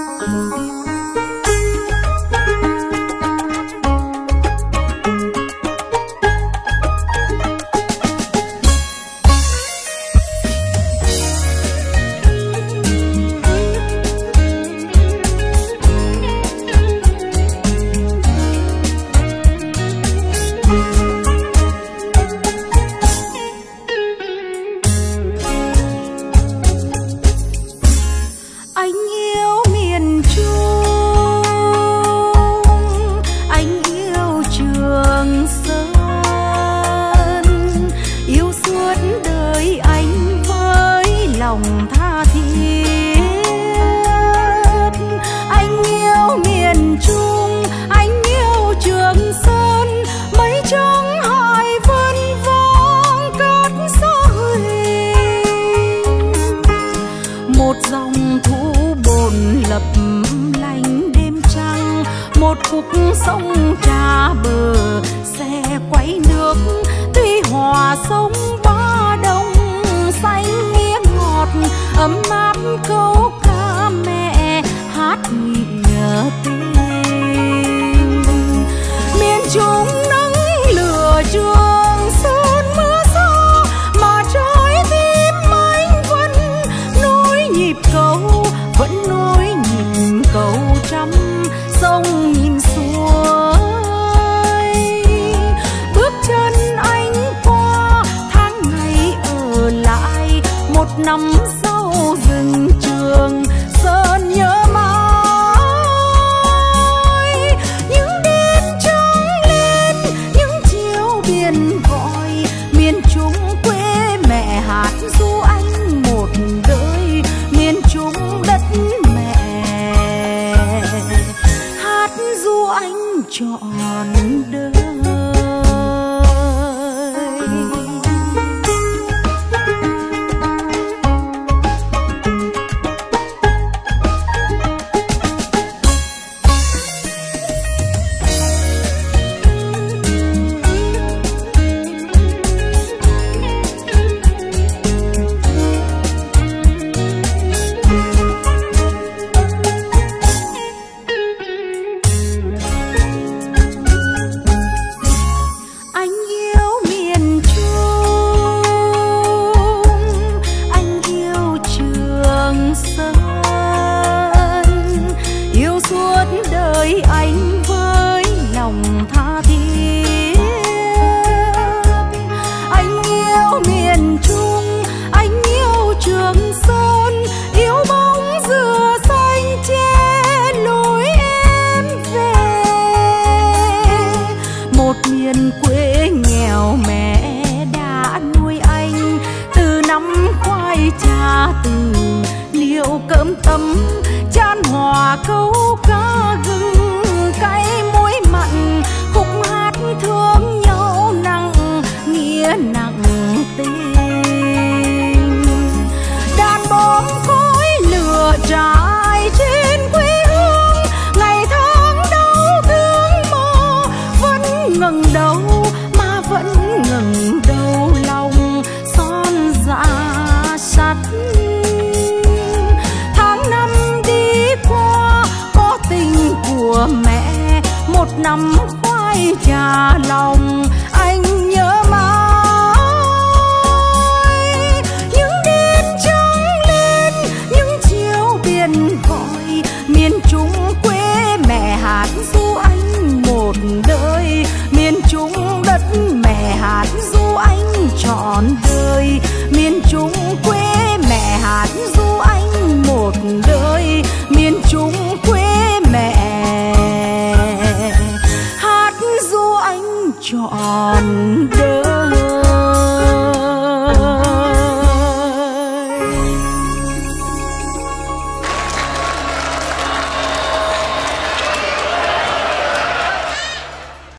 Música một dòng thu bồn lập lành đêm trăng, một khúc sông trà bờ xe quay nước. Tuy hòa sông ba đông xanh nghĩa ngọt, ấm áp câu năm sau rừng trường, sơn nhớ mãi. Những đêm trắng lên, những chiều biển gọi, miền trung quê mẹ hát du anh một đời. Miền trung đất mẹ hát du anh trọn đời. sơn yêu suốt đời anh với lòng tha thiết. Anh yêu miền trung, anh yêu trường sơn. Yêu bóng dừa xanh che lối em về. Một miền quê nghèo mẹ đã nuôi anh từ năm khoai cha từ tâm, chan hòa câu ca gừng cay muối mặn khúc hát thương nhau nặng, nghĩa nặng tình. Đàn bom khói lửa trải trên quê hương, ngày tháng đau thương mơ, vẫn ngẩng đầu, mà vẫn ngẩng đầu lòng, son dạ sắt năm khoai trà lòng.